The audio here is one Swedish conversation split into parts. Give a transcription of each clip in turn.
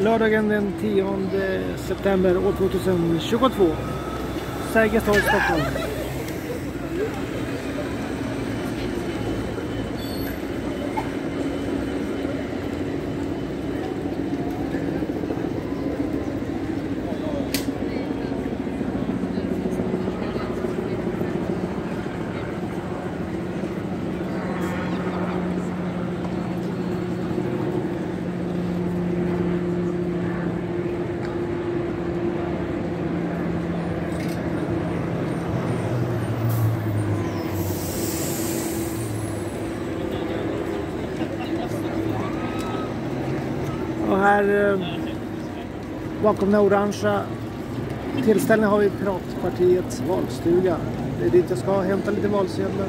lördagen den 10 september år 2022. Sergels torg, Stockholm. Och här eh, bakom den orangea tillställningen har vi Piratpartiets valstuga. Det är dit jag ska hämta lite valsedlar.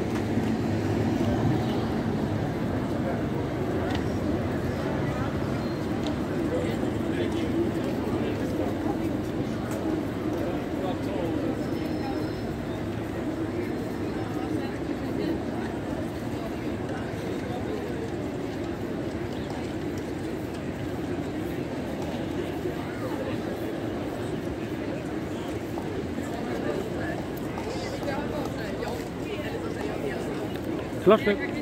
Klart det.